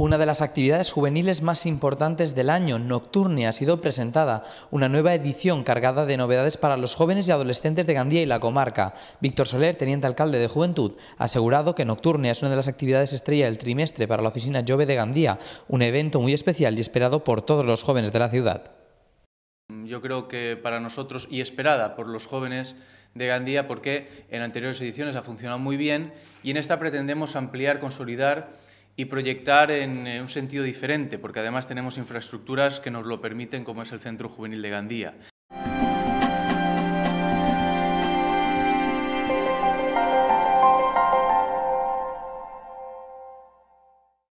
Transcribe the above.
Una de las actividades juveniles más importantes del año, Nocturne, ha sido presentada, una nueva edición cargada de novedades para los jóvenes y adolescentes de Gandía y la comarca. Víctor Soler, teniente alcalde de Juventud, ha asegurado que Nocturne es una de las actividades estrella del trimestre para la oficina Jove de Gandía, un evento muy especial y esperado por todos los jóvenes de la ciudad. Yo creo que para nosotros y esperada por los jóvenes de Gandía porque en anteriores ediciones ha funcionado muy bien y en esta pretendemos ampliar, consolidar y proyectar en un sentido diferente, porque además tenemos infraestructuras que nos lo permiten, como es el Centro Juvenil de Gandía.